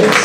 kids.